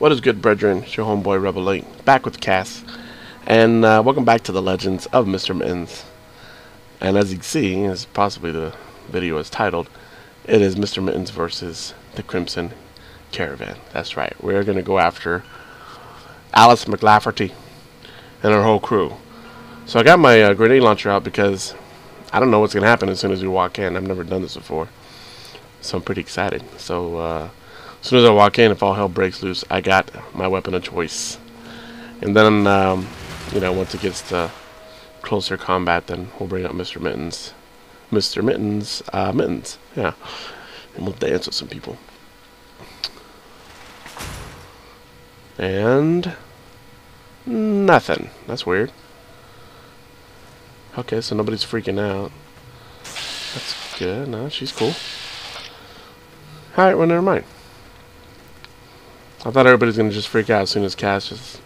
What is good, brethren? It's your homeboy Rebel 8, back with Cass. And uh, welcome back to the Legends of Mr. Mittens. And as you can see, as possibly the video is titled, it is Mr. Mittens versus the Crimson Caravan. That's right. We're going to go after Alice McLafferty and her whole crew. So I got my uh, grenade launcher out because I don't know what's going to happen as soon as we walk in. I've never done this before. So I'm pretty excited. So, uh, as soon as I walk in, if all hell breaks loose, I got my weapon of choice. And then, um, you know, once it gets to closer combat, then we'll bring up Mr. Mittens. Mr. Mittens, uh, Mittens, yeah. And we'll dance with some people. And nothing. That's weird. Okay, so nobody's freaking out. That's good. No, she's cool. Alright, well, never mind. I thought everybody's gonna just freak out as soon as Cass just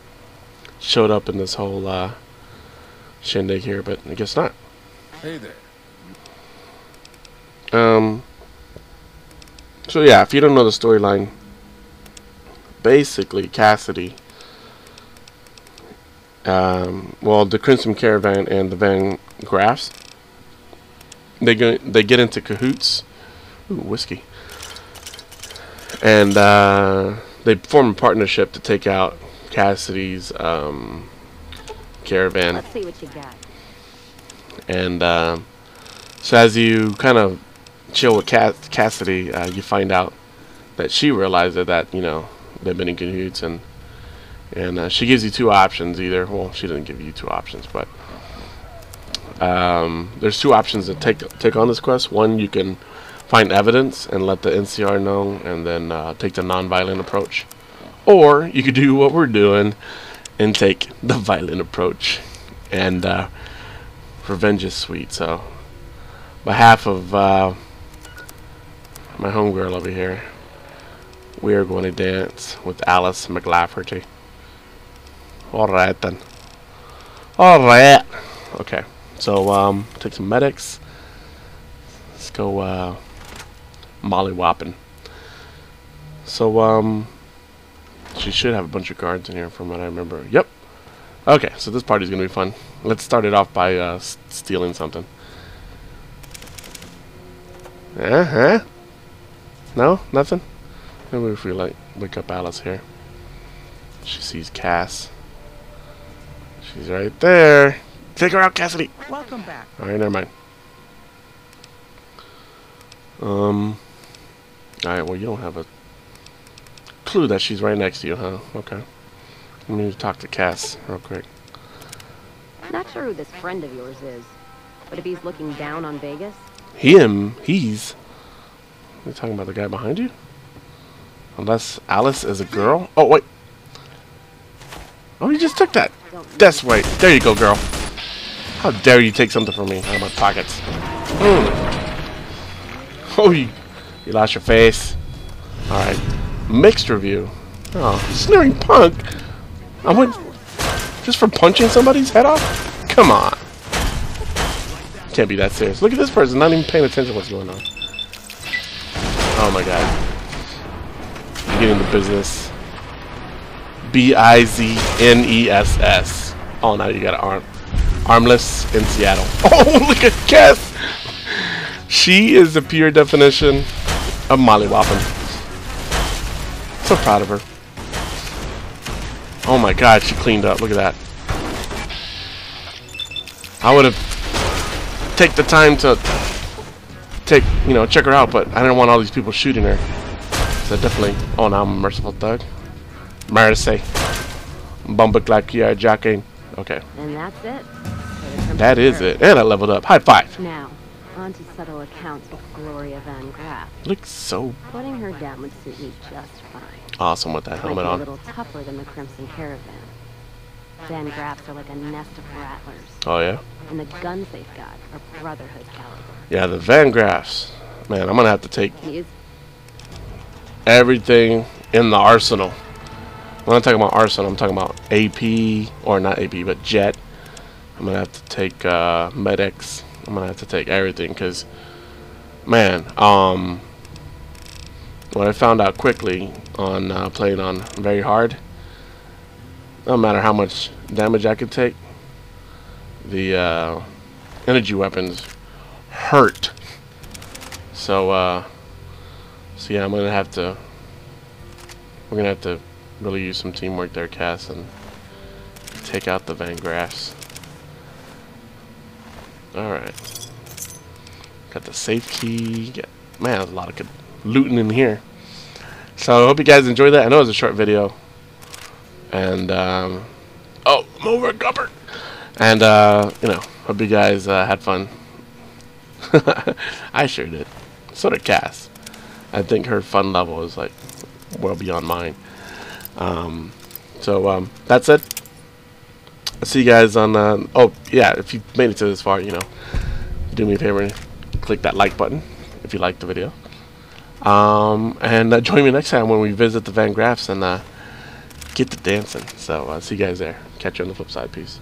showed up in this whole uh, shindig here, but I guess not. Hey there. Um. So yeah, if you don't know the storyline, basically Cassidy, um, well, the Crimson Caravan and the Van Graffs, they go, they get into cahoots. Ooh, whiskey. And uh, they form a partnership to take out Cassidy's um, caravan. Let's see what you got. And uh, so as you kind of chill with Cass Cassidy, uh, you find out that she realizes that, you know they've been in cahoots, and and uh, she gives you two options. Either well, she didn't give you two options, but um, there's two options to take take on this quest. One, you can find evidence and let the NCR know, and then uh, take the non-violent approach. Or you could do what we're doing and take the violent approach. And uh, revenge is sweet. So, behalf of uh, my homegirl over here, we are going to dance with Alice McLafferty. Alright then. Alright. Okay. So, um, take some Med-X. Let's go, uh, Molly Whopping. So, um, she should have a bunch of cards in here from what I remember. Yep. Okay, so this party's gonna be fun. Let's start it off by uh, stealing something. Uh huh. No, nothing. Maybe if we like wake up Alice here. She sees Cass. She's right there. Take her out, Cassidy. Welcome back. All right, never mind. Um. All right. Well, you don't have a clue that she's right next to you, huh? Okay. Let me talk to Cass real quick. Not sure who this friend of yours is, but if he's looking down on Vegas, Him, he's. You talking about the guy behind you? Unless Alice is a girl. Oh wait. Oh, you just took that. That's right. There you go, girl. How dare you take something from me out of my pockets? Mm. Oh, you, you lost your face. All right. Mixed review. Oh, sneering punk. I went just for punching somebody's head off. Come on. Can't be that serious. Look at this person, not even paying attention to what's going on. Oh my god. I'm getting the business. B I Z N E S S. Oh, now you got an arm. Armless in Seattle. Oh, look at Cass! She is the pure definition of mollywopping. So proud of her. Oh my god, she cleaned up. Look at that. I would have take the time to take, you know, check her out, but I didn't want all these people shooting her. So definitely, oh, now I'm a merciful thug. Mercy. Bumba like you are jacking. Okay, and that's it. That is it. And I leveled up. High five. Now, on to settle accounts with Gloria Van Graff. Looks so Putting her down would suit me just fine. awesome with that helmet be a on. little tougher than the Crimson Caravan. Van Graffs are like a nest of rattlers, Oh yeah. and the guns they've got are Brotherhood caliber. Yeah, the Van Graffs. Man, I'm gonna have to take everything in the arsenal. When I'm talking about arsenal, I'm talking about AP or not AP, but Jet. I'm gonna have to take uh, Med-X. I'm gonna have to take everything because, man, um, what I found out quickly on uh, playing on very hard, no matter how much damage I could take, the uh, energy weapons hurt. So, uh, so yeah, I'm gonna have to. We're gonna have to really use some teamwork there, Cass, and take out the Van Graffs. All right. Got the safe key. Got, man, there's a lot of good looting in here. So I hope you guys enjoyed that. I know it was a short video. And, um, oh, I'm over cupboard. And, uh, you know, hope you guys uh, had fun. I sure did. So did Cass. I think her fun level is, like, well beyond mine. Um, so, um, that's it. See you guys on, uh, oh, yeah, if you made it to this far, you know, do me a favor and click that like button if you liked the video. Um, and uh, join me next time when we visit the Van Graffs and uh, get to dancing. So uh, see you guys there. Catch you on the flip side. Peace.